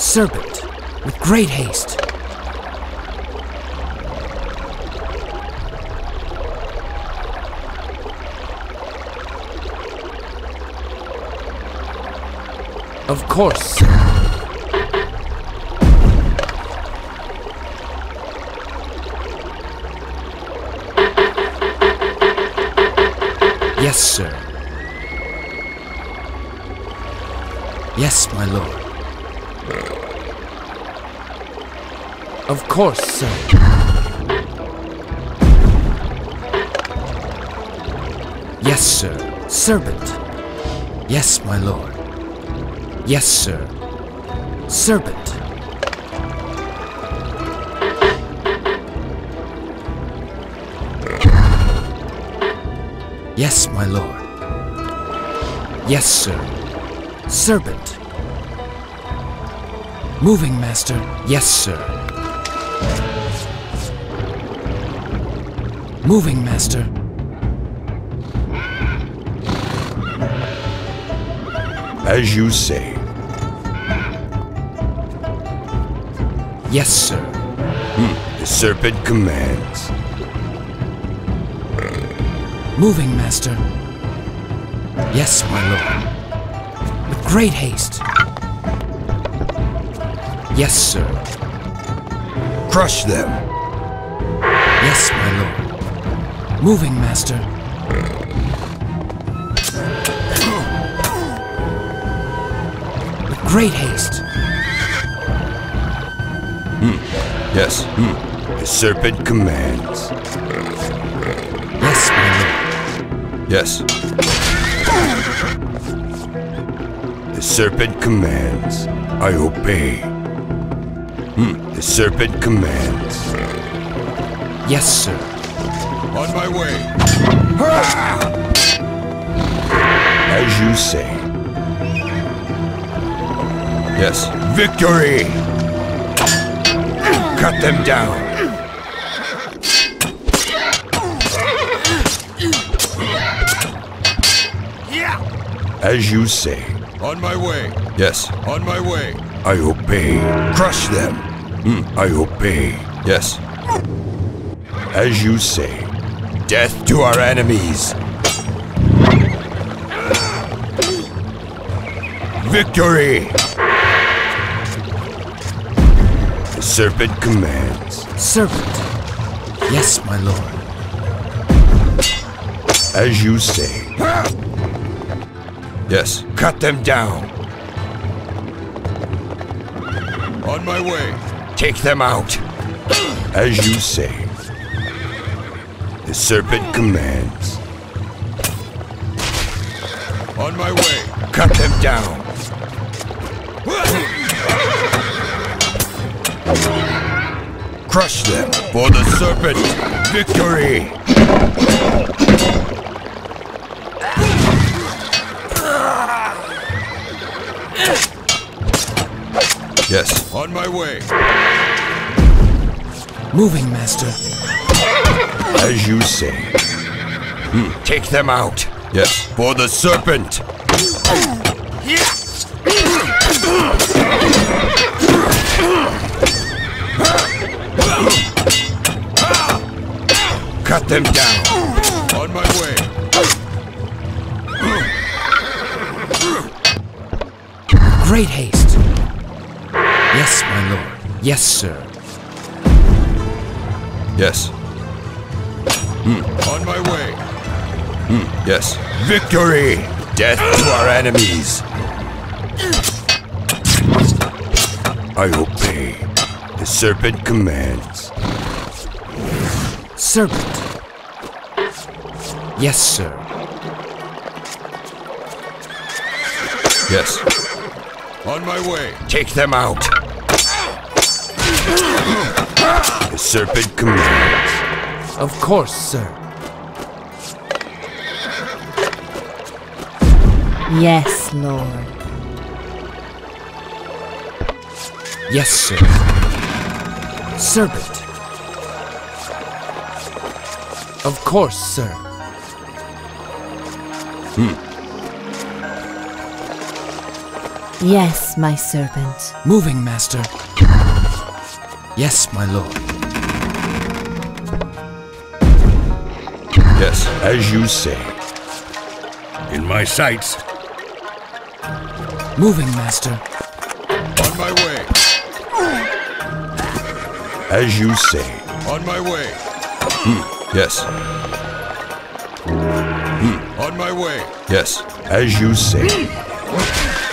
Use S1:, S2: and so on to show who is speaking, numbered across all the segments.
S1: Serpent, with great haste. Of course. Yes, sir. Yes, my lord. Of course, sir. Yes, sir. Serpent. Yes, my lord. Yes, sir. Serpent. Yes, my lord. Yes, sir. Serpent. Moving, master. Yes, sir. Moving, master.
S2: As you say.
S1: Yes, sir.
S2: Hmm, the serpent commands.
S1: Moving, master. Yes, my lord. With great haste. Yes, sir.
S2: Crush them.
S1: Yes, my lord. Moving, master. With great haste. Hmm.
S2: Yes. Hmm. The serpent commands.
S1: Yes, my lord.
S2: Yes. The serpent commands. I obey. Hmm. The serpent commands.
S1: Yes, sir.
S2: On my way. As you say. Yes. Victory! Cut them down. As you say.
S3: On my way.
S2: Yes.
S3: On my way.
S2: I obey. Crush them. Hmm. I obey. Yes. As you say. Death to our enemies. Victory! The serpent commands.
S1: Serpent. Yes, my lord.
S2: As you say. Yes. Cut them down.
S3: On my way.
S2: Take them out. As you say. The serpent commands.
S3: On my way.
S2: Cut them down. Crush them for the serpent. Victory! Yes.
S3: On my way.
S1: Moving, master.
S2: As you say. Hmm, Take them out. Yes. For the serpent. Cut them down.
S3: On my way.
S1: Great haste. Yes, my lord. Yes, sir.
S2: Yes. Hmm.
S3: On my way. Hmm.
S2: Yes. Victory! Death to our enemies. I obey. The serpent commands.
S1: Serpent. Yes, sir.
S2: Yes.
S3: On my way.
S2: Take them out. The serpent commands.
S1: Of course, sir.
S4: Yes, Lord.
S1: Yes, sir. Serpent. Of course, sir. Hmm.
S4: Yes, my serpent.
S1: Moving, Master. Yes, my lord.
S2: Yes, as you say.
S3: In my sights.
S1: Moving, Master.
S3: On my way.
S2: As you say.
S3: On my way.
S2: Hmm, yes, hmm.
S3: On my way.
S2: yes, as you say.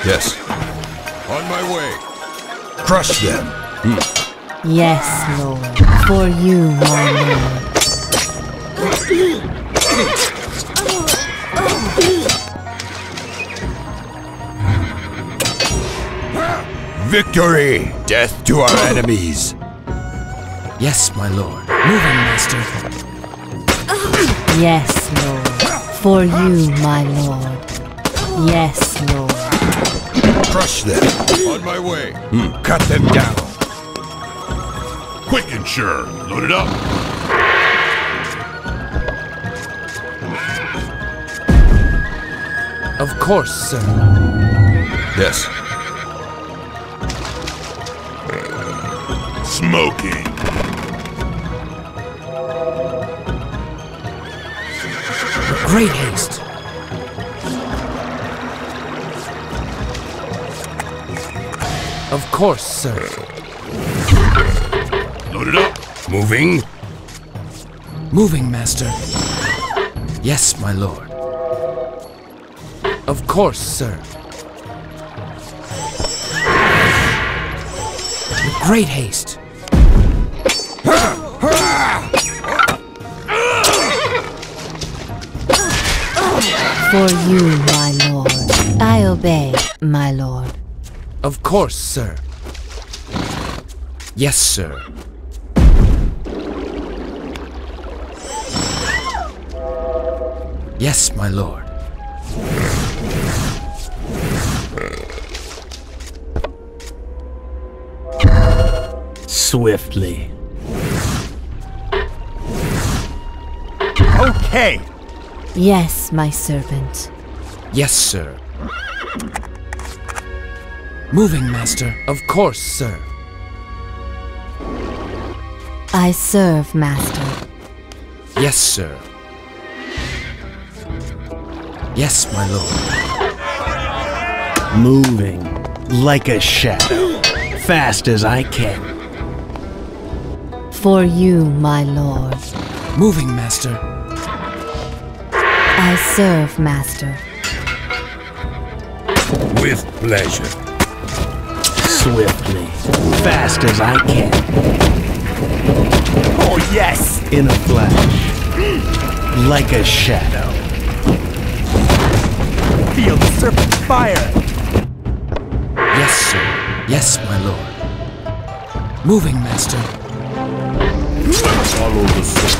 S2: Yes,
S3: On my way.
S2: crush them. Hmm.
S4: Yes, Lord. For you, my Lord.
S2: Victory! Death to our enemies.
S1: Yes, my lord. Moving, Master.
S4: Yes, Lord. For you, my Lord. Yes, Lord.
S2: Crush them.
S3: On my way. Hmm.
S2: Cut them down.
S3: Quick and sure. Load it up.
S1: Of course, sir.
S2: Yes,
S3: Smoking.
S1: Great haste. Of course, sir.
S3: Load it up. Moving.
S1: Moving, Master. Yes, my lord. Of course, sir. With great haste.
S4: For you, my Lord. I obey, my Lord.
S1: Of course, sir. Yes, sir. Yes, my lord.
S5: Swiftly. Okay.
S4: Yes, my servant.
S1: Yes, sir. Moving, master. Of course, sir.
S4: I serve, Master.
S1: Yes, sir. Yes, my lord.
S5: Moving like a shadow. Fast as I can.
S4: For you, my Lord.
S1: Moving, master.
S4: I serve, Master.
S3: With pleasure.
S5: Swiftly. Fast as I can.
S6: Oh, yes!
S5: In a flash. Like a shadow.
S6: Feel the serpent's fire!
S1: Yes, sir. Yes, my lord. Moving, master.
S3: Follow the sword.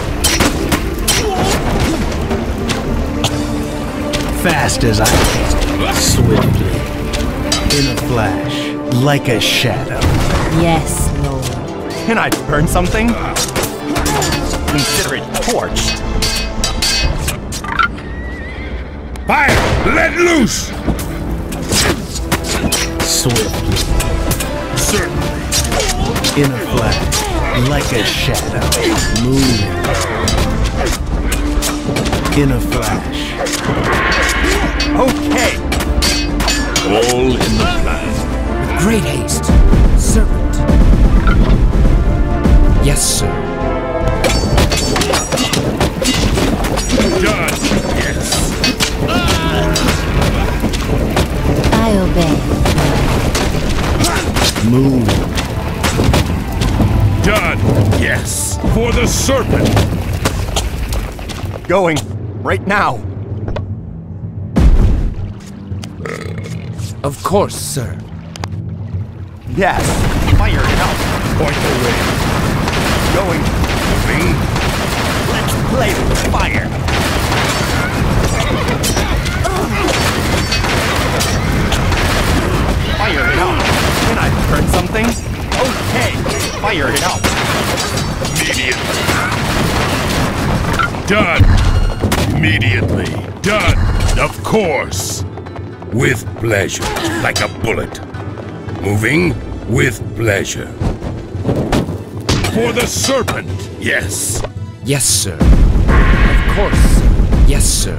S5: Fast as I can. Swiftly. In a flash. Like a shadow.
S4: Yes, Lord.
S6: Can I burn something? Consider it torched.
S3: Fire! Let loose!
S5: Swiftly.
S3: Certainly.
S5: In a flash. Like a shadow. Moving. In a flash.
S6: Okay!
S3: All in the plan.
S1: With great haste. Servant. Yes, sir.
S3: Done.
S4: Obey.
S5: Moving.
S3: Done. Yes. For the serpent.
S6: Going. Right now.
S1: Of course, sir.
S6: Yes. Fire now.
S3: Point the way.
S6: Going.
S3: Moving.
S6: Let's play Fire it up.
S3: Immediately. Done. Immediately. Done. Of course. with pleasure, like a bullet. Moving with pleasure.
S7: For the serpent!
S3: Yes.
S1: Yes, sir. Of course, sir. Yes, sir.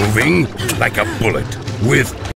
S3: Moving like a bullet with